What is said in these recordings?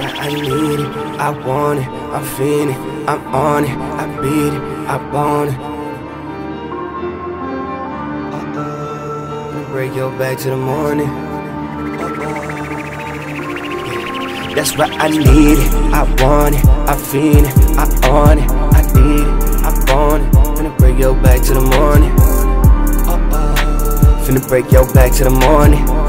I need it, I want it, I'm feeling, I'm on it, I beat it, I want it. Break your back to the morning. That's what I need it, I want it, I feel it, I on it, I need it, I want it. Finna break your back to the morning. Finna break your back to the morning.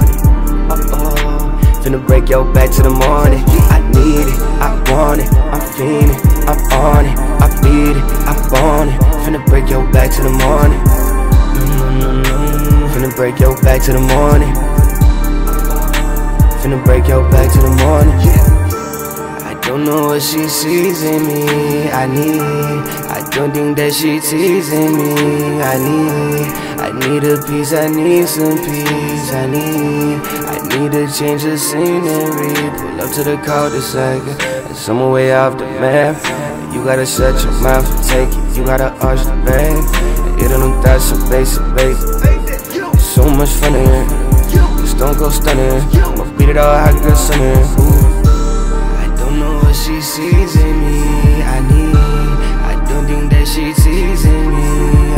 Finna break your back to the morning. I need it, I want it, I'm feeling, I'm on it, I beat it, I want it. Finna break your back to the morning. Mm-hmm. Finna break your back to the morning. Finna break your back to the morning. What she sees in me. I need, I don't think that she teasing me. I need, I need a piece, I need some peace. I need, I need a change of scenery. Pull up to the cul-de-sac, somewhere way off the map. You gotta shut your mouth and take it. You gotta arch the back. It don't that so basic, baby. So much fun in here. Just don't go stunning. I'ma beat it all. I don't know what she sees in me. I need, I don't think that she teasing me.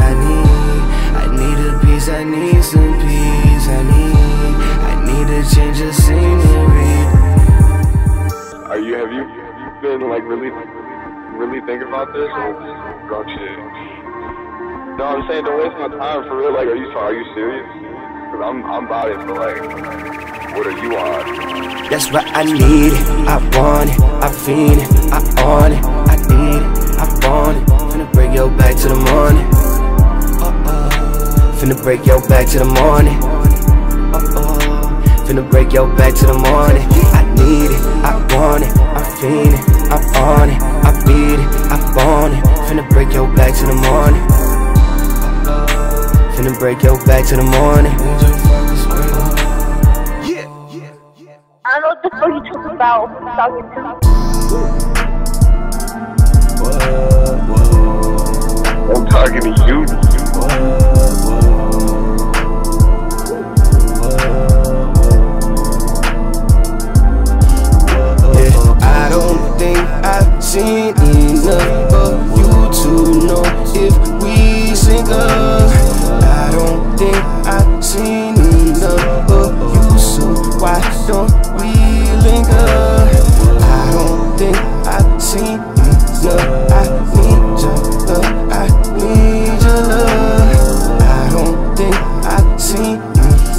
I need, I need a piece, I need some peace. I need, I need a change of scenery. Are you have you you been like really really thinking about this or drunk shit? No, I'm saying don't waste my time for real. Like, are you are you serious? Cause I'm I'm about it, but like, what are you on? That's what I need it, I want it, I feel it, I on it, I need it, I want it. Finna break your back to the morning. Uh-uh. Finna break your back to the morning. Uh-uh. Finna break your back to the morning. I need it, I want it, I feel it, I'm on it, I beat it, I want it. Finna break your back to the morning. Uh-uh. Finna break your back to the morning. What the fuck you talking about. I'm talking to you.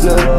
good.